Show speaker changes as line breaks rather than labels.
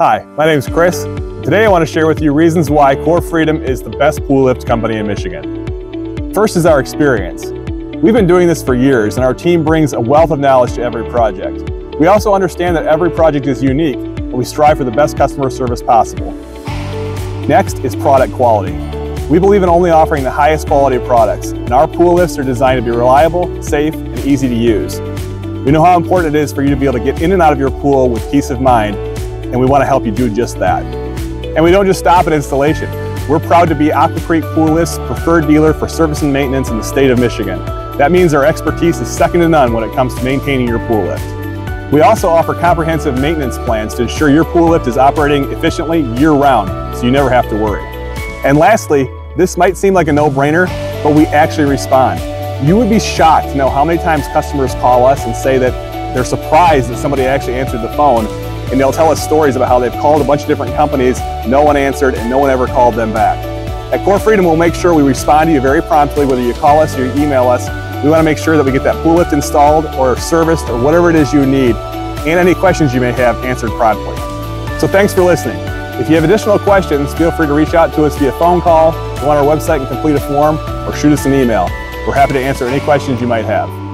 Hi, my name is Chris. Today I want to share with you reasons why COR Freedom is the best pool lift company in Michigan. First is our experience. We've been doing this for years and our team brings a wealth of knowledge to every project. We also understand that every project is unique and we strive for the best customer service possible. Next is product quality. We believe in only offering the highest quality products and our pool lifts are designed to be reliable, safe, and easy to use. We know how important it is for you to be able to get in and out of your pool with peace of mind and we want to help you do just that. And we don't just stop at installation. We're proud to be Aqua Creek Pool Lift's preferred dealer for service and maintenance in the state of Michigan. That means our expertise is second to none when it comes to maintaining your pool lift. We also offer comprehensive maintenance plans to ensure your pool lift is operating efficiently year-round, so you never have to worry. And lastly, this might seem like a no-brainer, but we actually respond. You would be shocked to know how many times customers call us and say that they're surprised that somebody actually answered the phone and they'll tell us stories about how they've called a bunch of different companies, no one answered, and no one ever called them back. At COR Freedom, we'll make sure we respond to you very promptly, whether you call us or you email us. We want to make sure that we get that pool lift installed or serviced or whatever it is you need, and any questions you may have answered promptly. So thanks for listening. If you have additional questions, feel free to reach out to us via phone call, go on our website and complete a form, or shoot us an email. We're happy to answer any questions you might have.